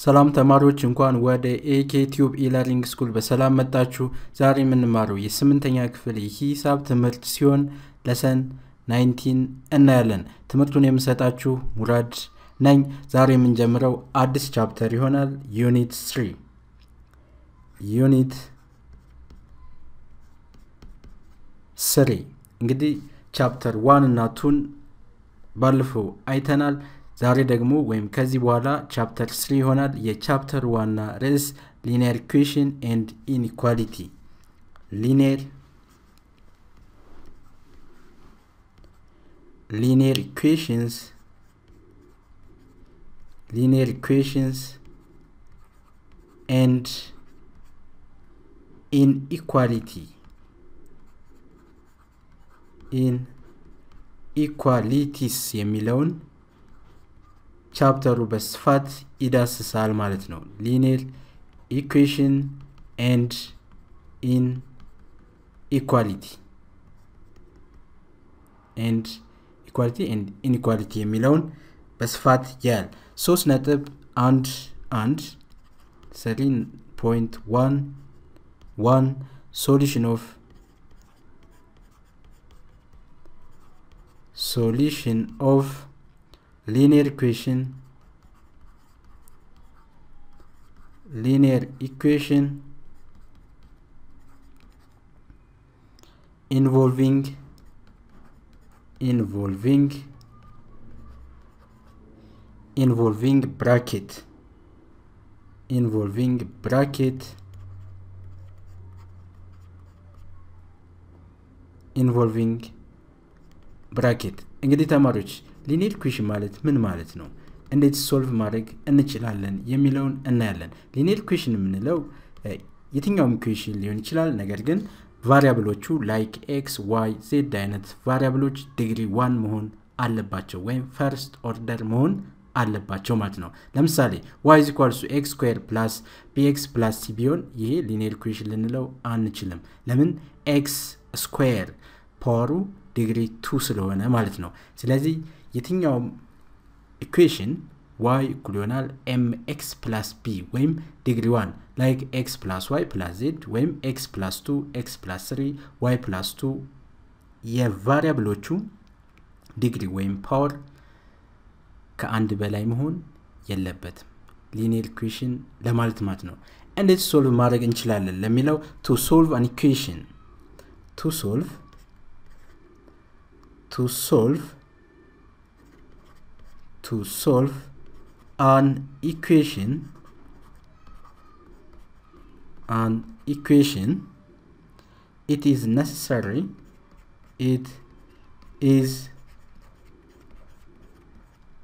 ሰላም ተማሪዎች እንኳን ወደ AK E-learning School በሰላም መጣችሁ። ዛሬ የምንማረው የስምንተኛ ክፍል የሂሳብ ትምህርት ሲሆን lesson 19 እናያለን። ትምህርቱን የምሰጣችሁ ሙራድ ነኝ። ዛሬ የምንጀምረው አዲስ chapter ይሆናል። unit 3 unit three እንግዲህ chapter one እና two ን ባለፈው አይተናል። ዛሬ ደግሞ ወይም ከዚህ በኋላ chapter three ይሆናል። የ chapter ዋና ርዕስ linear equation and inequality linear linear equations linear equations and inequality inequalities የሚለውን chapter ሩ በስፋት ይዳስሳል ማለት ነው። linear equation and inequality and equality and inequality የሚለውን በስፋት ያያል። ሶስት ነጥብ አንድ አንድ three point one one ሶሉሽን ኦፍ solution of linear equation linear equation involving involving involving bracket involving bracket involving ብራኬት እንግዲህ ተማሪዎች ሊኒየር ኢኩዌሽን ማለት ምን ማለት ነው? እንዴት solve ማድረግ እንችላለን? የሚለውን እናያለን። linear equation የምንለው የትኛውም equation ሊሆን ይችላል። ነገር ግን variable ኦቹ like x y z አይነት variable ኦች degree one መሆን አለባቸው ወይም first order መሆን አለባቸው ማለት ነው። ለምሳሌ y is equal to x square plus bx plus c ቢሆን ይሄ linear equation ልንለው አንችልም። ለምን? x square power ኡ degree two ስለሆነ ማለት ነው። ስለዚህ የትኛውም equation y እኩል ይሆናል m x plus b ወይም degree one like x plus y plus z ወይም x plus two x plus three y plus two የ variable ኦቹ ዲግሪ ወይም power ከአንድ በላይ መሆን የለበትም። linear equation ለማለት ማለት ነው። እንዴት solve ማድረግ እንችላለን ለሚለው to solve an equation to solve to solve to solve an equation an equation. It is necessary. It is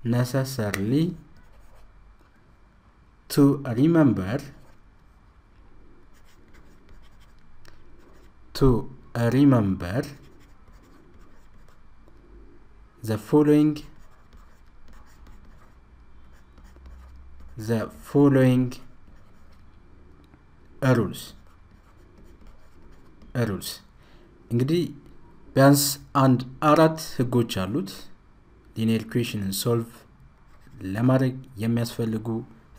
necessarily to remember to remember the following the following rules. Rules. እንግዲህ ቢያንስ አንድ አራት ህጎች አሉት። linear equation ን solve ለማድረግ የሚያስፈልጉ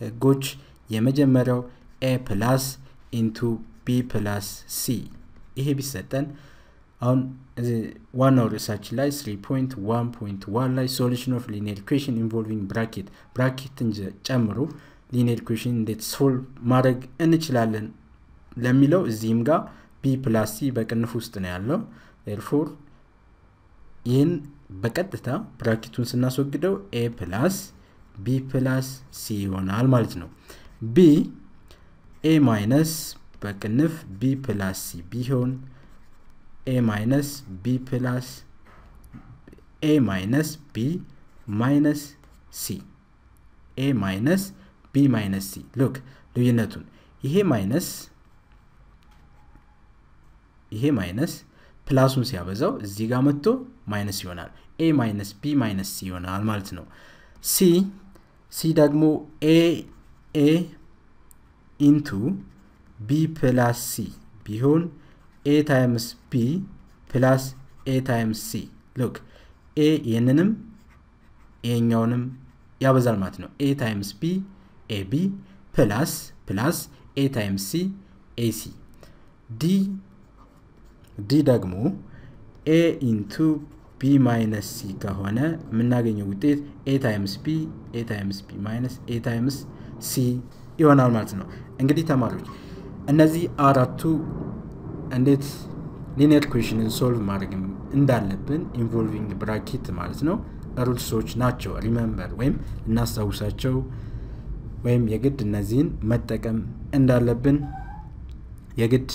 ህጎች የመጀመሪያው A plus into B plus C ይሄ ቢሰጠን አሁን ዋናው ርዕሳችን ላይ 3.1.1 ላይ solution of linear equation involving bracket bracket ን ጨምሮ linear equation እንዴት solve ማድረግ እንችላለን ለሚለው እዚህም ጋር B plus C በቅንፍ ውስጥ ነው ያለው። for ይህን በቀጥታ bracket ኡን ስናስወግደው A plus B plus C ይሆናል ማለት ነው። B A minus በቅንፍ B plus C ቢሆን A minus B plus A minus B minus C A minus B minus C look ልዩነቱን ይሄ minus ይሄ minus plus ኡን ሲያበዛው እዚህ ጋር መጥቶ minus ይሆናል። A minus B minus C ይሆናል ማለት ነው። C C ደግሞ A A into B plus C ቢሆን A times B plus A times C look A ይህንንም ይሄኛውንም ያበዛል ማለት ነው። A times B AB plus plus A times C AC D D ደግሞ A into B minus C ከሆነ የምናገኘው ውጤት A times B A times B minus A times C ይሆናል ማለት ነው። እንግዲህ ተማሪዎች እነዚህ አራቱ እንዴት linear equation ን solve ማድረግ እንዳለብን involving bracket ማለት ነው። rules ኦች ናቸው። remember ወይም እናስታውሳቸው ወይም የግድ እነዚህን መጠቀም እንዳለብን የግድ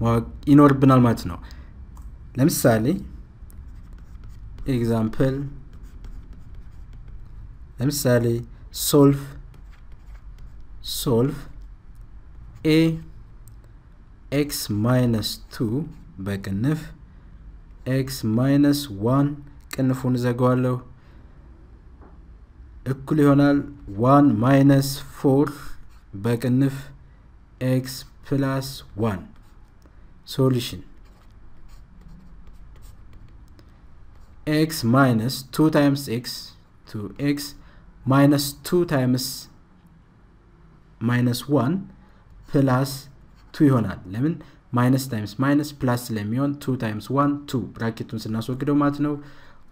ማወቅ ይኖርብናል ማለት ነው። ለምሳሌ example ለምሳሌ solve solve A X minus two በቅንፍ X minus one ቅንፉን እዘጋዋለሁ እኩል ይሆናል one minus four በቅንፍ X plus one solution X minus two times X two X minus two times minus one plus two ይሆናል። ለምን? minus times minus plus ስለሚሆን two times one two bracket ኡን ስናስወግደው ማለት ነው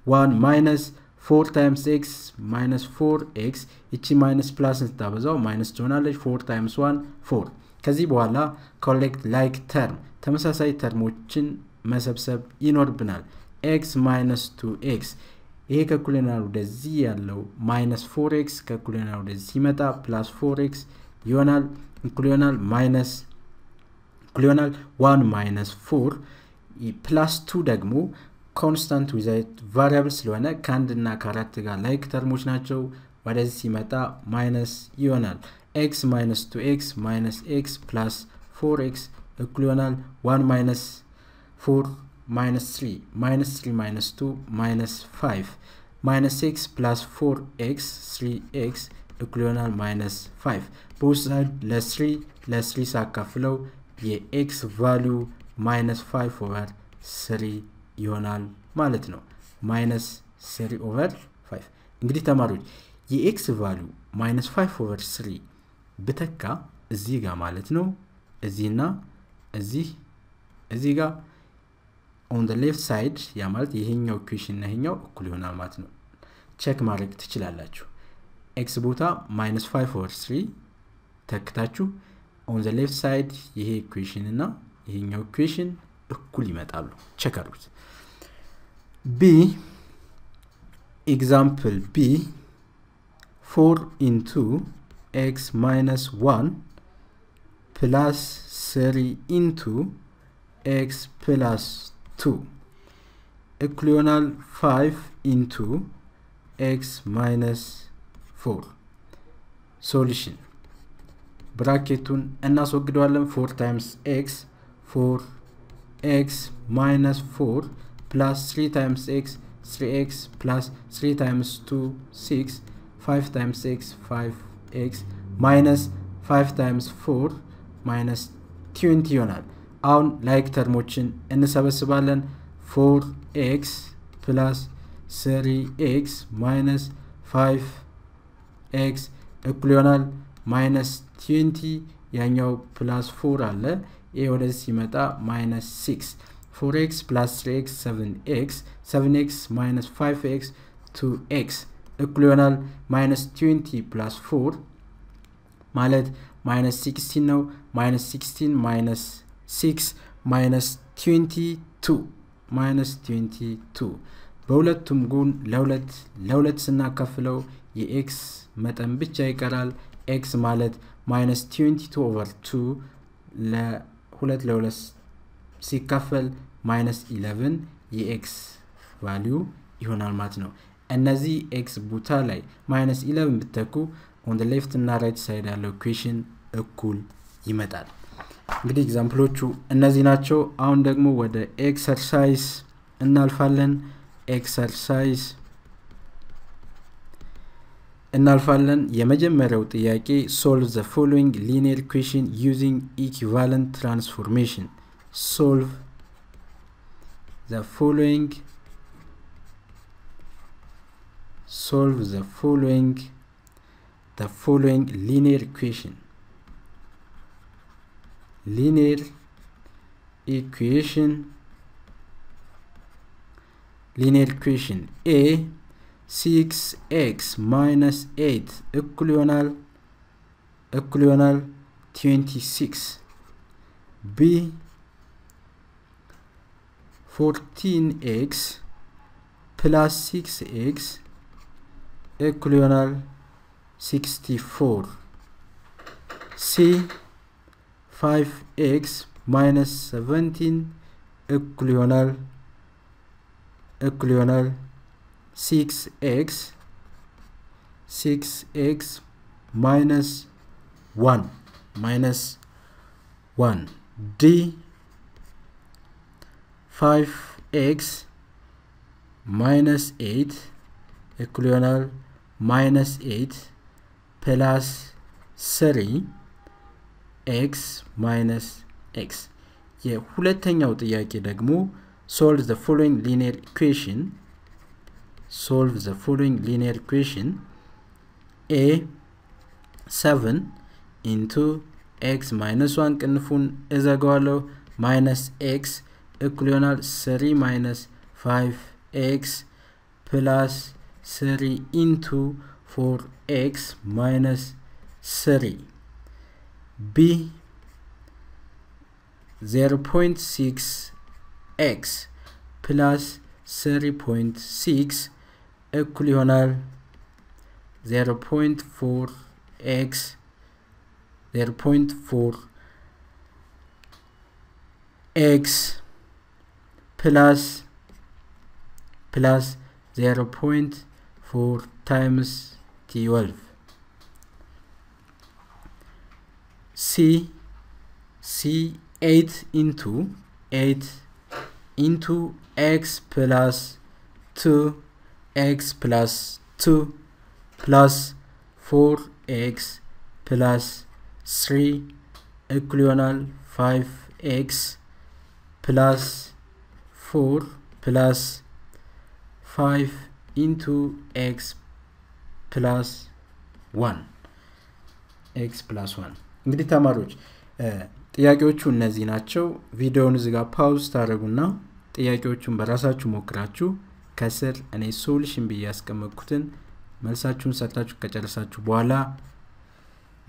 one minus four times X minus four X ይቺ minus plus ስታበዛው minus ትሆናለች four times one four ከዚህ በኋላ collect like term ተመሳሳይ term ኦችን መሰብሰብ ይኖርብናል። X minus two X ይሄ ከኩልናል ወደዚህ ያለው minus four X ከኩልናል ወደዚህ ሲመጣ plus four X ይሆናል። እኩል minus ይሆናል one minus four plus two ደግሞ constant without variable ስለሆነ ከአንድ እና ከአራት ጋር like term ኦች ናቸው። ወደዚህ ሲመጣ minus ይሆናል። X minus two X minus X plus four X እኩል ይሆናል one minus four minus three minus three minus two minus five minus X plus four X three X እኩል ይሆናል minus five both side ለ three ለ three ሳካፍለው የ X value minus five over three ይሆናል ማለት ነው። minus three over five። እንግዲህ ተማሪዎች የ X value minus five over three ብተካ እዚህ ጋር ማለት ነው። እዚህና እዚህ እዚህ ጋር on left side ያ ማለት ይሄኛው equation እና ይሄኛው እኩል ይሆናል ማለት ነው። check ማድረግ ትችላላችሁ። X ቦታ minus five over three ተክታችሁ on left side ይሄ equation እና ይሄኛው equation እኩል ይመጣሉ። check አድርጉት። B example B four into X minus one plus three into X plus two እኩል ይሆናል five into X minus four solution bracket ኡን እናስወግደዋለን። four times X four X minus four plus three times X three X plus three times two six five times X five X minus five times four minus twenty ይሆናል። አሁን like term ኦችን እንሰበስባለን። four X plus three X minus five X እኩል ይሆናል minus twenty ያኛው plus four አለ። ይህ ወደዚህ ሲመጣ minus six four X plus three X seven X seven X minus five X two X እኩል ይሆናል። minus twenty plus four ማለት minus sixteen ነው። minus sixteen minus six minus twenty two minus twenty two። በሁለቱም ጎን ለሁለት ለሁለት ስናካፍለው የ x መጠን ብቻ ይቀራል x ማለት minus 22 over 2 ለሁለት ለሁለት ሲካፈል minus 11 የ x value ይሆናል ማለት ነው። እነዚህ x ቦታ ላይ minus 11 ብተኩ on left እና right side ያለው equation እኩል ይመጣል። እንግዲህ example ኦቹ እነዚህ ናቸው። አሁን ደግሞ ወደ exercise እናልፋለን። exercise እናልፋለን። የመጀመሪያው ጥያቄ solve the following linear equation using equivalent transformation solve the following solve the following the following linear equation. Linear equation. Linear equation a 6x minus 8 እኩል ይሆናል እኩል ይሆናል 26 b 14x ፕላስ 6x እኩል ይሆናል 64 c 5x ማይነስ 17 እኩል ይሆናል እኩል ይሆናል 6x 6x ማይነስ 1 ማይነስ 1 d 5x minus 8 እኩል ይሆናል minus 8 plus 3 x minus x የሁለተኛው ጥያቄ ደግሞ solve the following linear equation solve the following linear equation a 7 into x minus one ቅንፉን እዘጋዋለሁ minus x እኩል ይሆናል 3 minus 5 x plus 3 into 4 x minus 3 b 0.6 x plus 3.6 እኩል ይሆናል 0.4 x 0.4 x ፕላስ ፕላስ 0.4 ታይምስ 12 c c 8 into 8 into x plus 2 x plus 2 plus 4x plus 3 እኩል ይሆናል 5x plus 4 plus 5 into x plus 1 x plus 1 እንግዲህ ተማሪዎች ጥያቄዎቹ እነዚህ ናቸው። ቪዲዮውን እዚጋ ፓውዝ ታደረጉና ጥያቄዎቹን በራሳችሁ ሞክራችሁ ከስር እኔ solution ብዬ ያስቀመጥኩትን መልሳችሁን ሰርታችሁ ከጨረሳችሁ በኋላ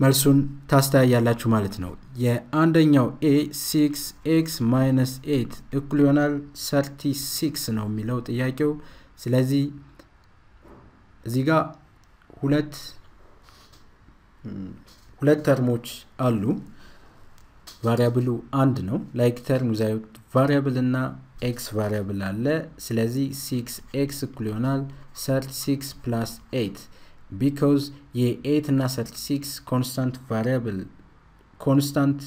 መልሱን ታስተያያላችሁ ማለት ነው። የአንደኛው a 6 x minus 8 እኩል ይሆናል 36 ነው የሚለው ጥያቄው። ስለዚህ እዚህ ጋር ሁለት ሁለት term ኦች አሉ። variable ኡ አንድ ነው። like term variable እና x variable አለ። ስለዚህ 6 x እኩል ይሆናል 36 plus 8 because የ8 እና 36 constant variable constant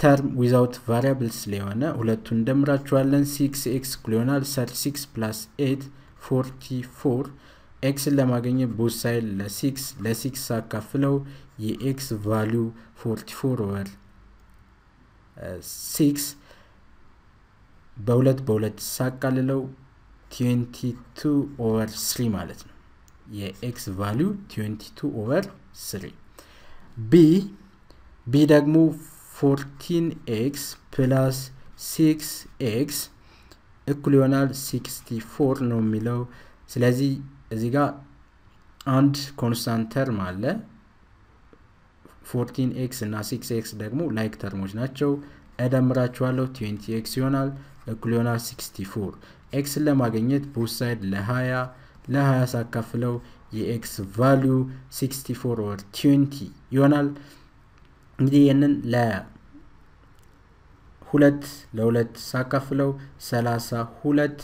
term without variable ስለሆነ ሁለቱን እንደምራቸዋለን። 6 x እኩል ይሆናል 36 plus 8 44 x ን ለማግኘት both side ለ6 ለ6 ሳካፍለው የ x value 44 over 6 በሁለት በሁለት ሳቃልለው 22 over 3 ማለት ነው። የ x value 22 over 3 b b ደግሞ 14 x plus 6 x እኩል ይሆናል 64 ነው የሚለው። ስለዚህ እዚህ ጋር አንድ constant term አለ። 14 x እና 6 x ደግሞ like term ኦች ናቸው። እደምራቸዋለሁ 20 x ይሆናል እኩል ይሆናል 64 x ን ለማግኘት both side ለ20 ለ20 ሳካፍለው የ x value 64 over 20 ይሆናል። እንግዲህ ይህንን ለሁለት ለሁለት ሳካፍለው 32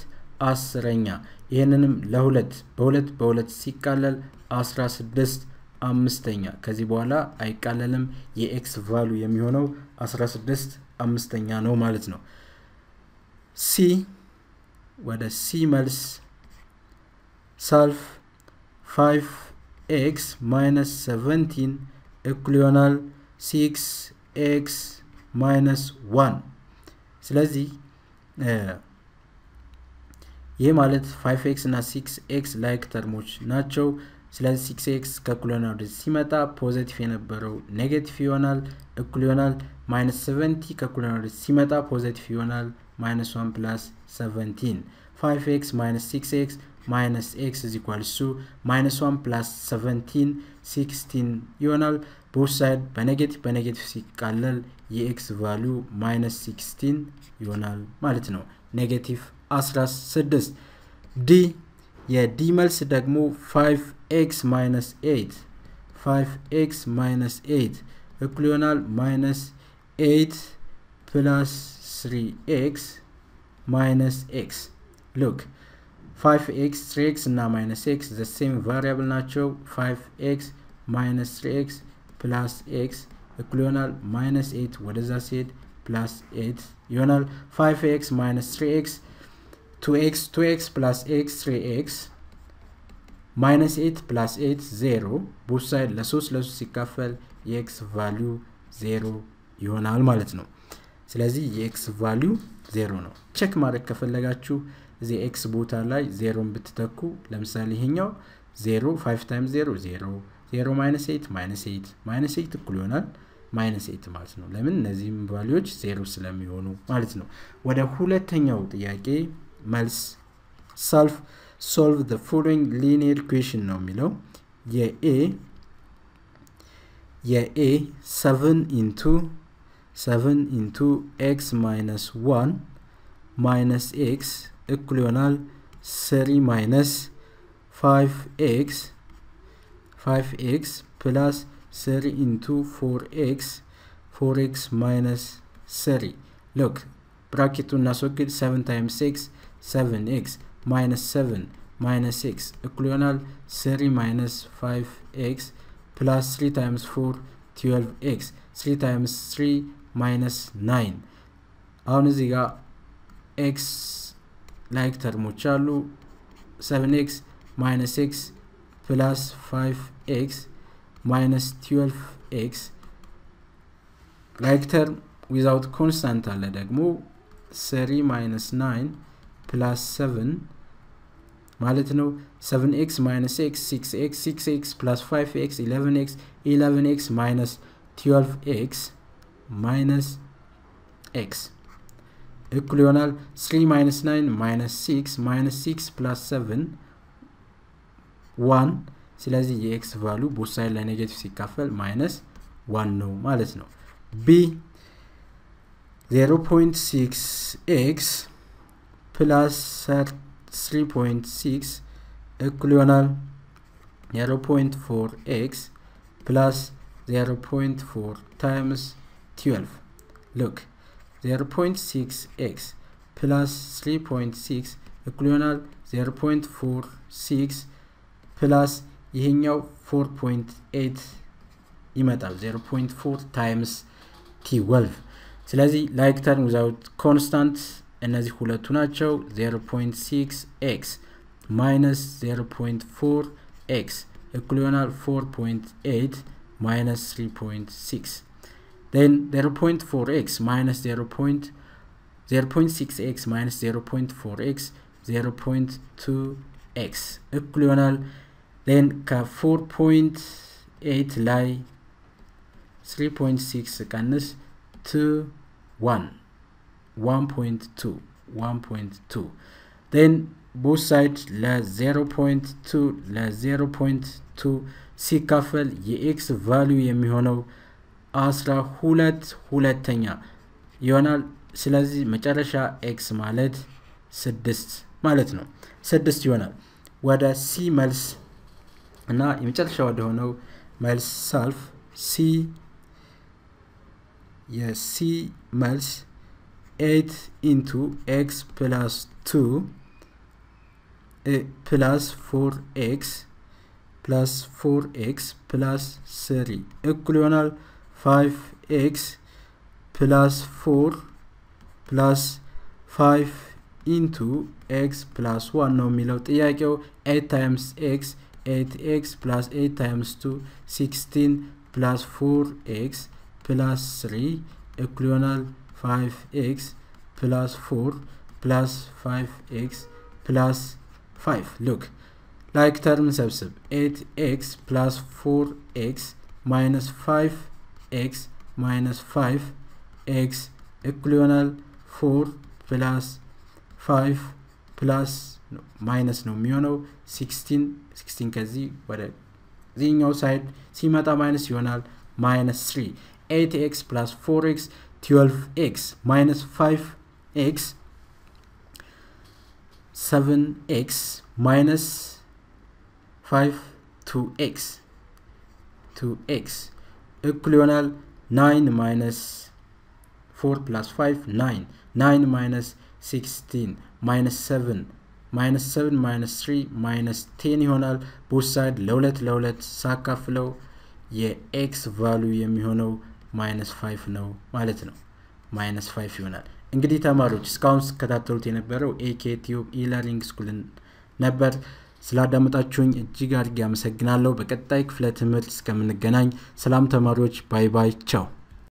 አስረኛ ይህንንም ለሁለት በሁለት በሁለት ሲቃለል 16 አምስተኛ ከዚህ በኋላ አይቃለልም። የ x value የሚሆነው 16 አምስተኛ ነው ማለት ነው ሲ ወደ ሲ መልስ ሳልፍ 5 x minus 17 እኩል ይሆናል 6 x minus 1 ስለዚህ ይህ ማለት 5 x እና 6 x like term ኦች ናቸው። ስለዚህ ሲክስ ኤክስ ከእኩል ይሆናል ወደዚህ ሲመጣ positive የነበረው negative ይሆናል እኩል ይሆናል። minus seventeen ከእኩል ይሆናል ወደዚህ ሲመጣ positive ይሆናል minus one plus seventeen five x minus six x minus x is equal to minus one plus seventeen sixteen ይሆናል both side በ negative በ negative ሲቃለል የ x value minus sixteen ይሆናል ማለት ነው። negative 16 d የ d መልስ ደግሞ 5 x minus 8 5 x minus 8 እኩል ይሆናል minus 8 plus 3 x minus x look 5x 3x እና minus x the same variable ናቸው. 5x minus 3x plus x እኩል ይሆናል። minus 8 ወደዛ ሲሄድ plus 8 ይሆናል። 5x minus 3x 2x 2x plus x 3x minus 8 plus 8 0 both side ለ3 ለ3 ሲካፈል የ x value 0 ይሆናል ማለት ነው ስለዚህ የ x value 0 ነው። check ማድረግ ከፈለጋችሁ እዚህ x ቦታ ላይ ዜሮን ብትተኩ ለምሳሌ ይሄኛው 0 5 times 0 0 0 minus 8 minus 8 minus 8 እኩል ይሆናል minus 8 ማለት ነው። ለምን? እነዚህም value ዎች ዜሮ ስለሚሆኑ ማለት ነው። ወደ ሁለተኛው ጥያቄ መልስ ሳልፍ solve the following linear equation ነው የሚለው። የ A የ A 7 into 7 into x minus 1 minus x እኩል ይሆናል 3 minus 5 x 5 x plus 3 into 4 x 4 x minus 3 ሎክ bracket ኡ እናስወግድ 7 times x 7 ኤክስ ማይነስ 7 ማይነስ ኤክስ እኩል ይሆናል 3 ማይነስ 5 ኤክስ ፕላስ 3 ታይምስ 4 12 ኤክስ 3 ታይምስ 3 minus 9. How x like termuchalu 7x six plus 5x minus 12x like term without constant aladagmo 3 minus 9 plus 7 maletno 7x minus x 6x 6x plus 5x 11x 11x minus 12x minus x. Equivalent 3 minus 9 minus 6 minus 6 plus 7 1 So, that's the x value both side ላይ negative ሲካፈል minus 1 No, ማለት ነው b 0.6x plus 3.6 equivalent 0.4x plus 0.4 times 12 ሉክ 0.6x ፕላስ 3.6 እኩል ይሆናል 0.46 plus ይሄኛው 4.8 ይመጣል 0.4 times 12 ስለዚህ like term without constant እነዚህ ሁለቱ ናቸው 0.6 x minus 0.4 x እኩል ይሆናል 4.8 minus 3.6 then 0.4x minus 0.6x minus 0.4x 0.2x እኩል ይሆናል then ከ4.8 ላይ 3.6 ቀንስ 2 1 1.2 1.2 then both side ለ0.2 ለ0.2 ሲካፈል የኤክስ ቫሊዩ የሚሆነው አስራ ሁለት ሁለተኛ ይሆናል። ስለዚህ መጨረሻ x ማለት ስድስት ማለት ነው። ስድስት ይሆናል። ወደ C መልስ እና የመጨረሻ ወደ ሆነው መልስ ሳልፍ C የ C መልስ eight into x plus two plus four x plus four x plus three እኩል ይሆናል 5x plus 4 plus 5 into x plus 1 ነው የሚለው ጥያቄው 8 times x 8x plus 8 times 2 16 plus 4 x plus 3 እኩል ይሆናል 5x plus 4 plus 5x plus 5 ሉክ ላይክ ተርም ሰብስብ ኤት ኤክስ ፕላስ ፎር ኤክስ ማይነስ ፋይቭ x minus 5 x equivalent 4 plus 5 plus minus no mu no 16 16 kz whatever the outside simata minus you know minus 3 8x plus 4x 12x minus 5x 7x minus 5 2x 2x እኩል ይሆናል። nine minus four plus five nine። nine minus sixteen minus seven። minus seven minus three minus ten ይሆናል። both side ለሁለት ለሁለት ሳካፍለው የ x value የሚሆነው minus five ነው ማለት ነው። minus five ይሆናል። እንግዲህ ተማሪዎች እስካሁን ስትከታተሉት የነበረው AK Tube E-learning School ን ነበር ስላዳመጣችሁኝ እጅግ አድርጌ አመሰግናለሁ። በቀጣይ ክፍለ ትምህርት እስከምንገናኝ ሰላም ተማሪዎች። bye bye። ቻው